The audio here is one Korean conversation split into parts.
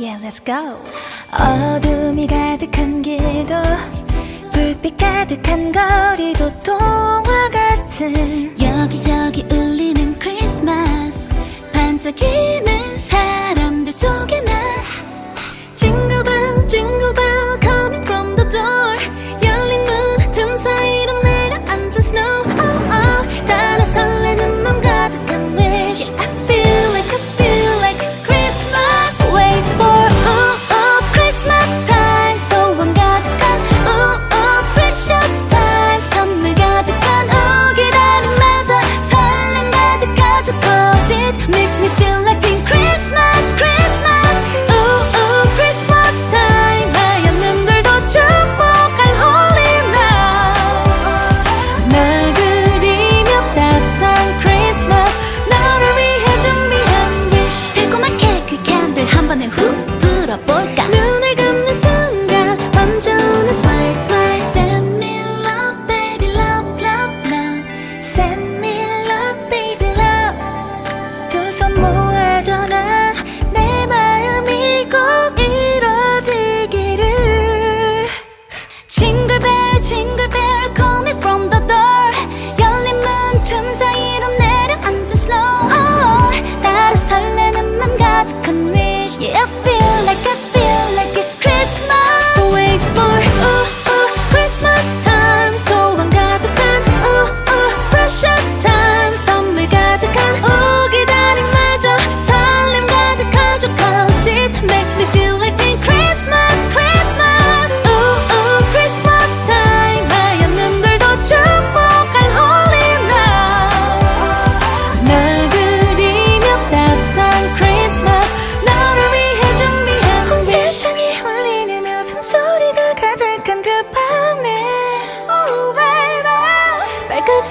Yeah, let's go. 어둠이 가득한 길도 불빛 가득한 거리도 동화 같은 여기저기 울리는 크리스마스 반짝이는 사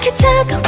이렇게 차가워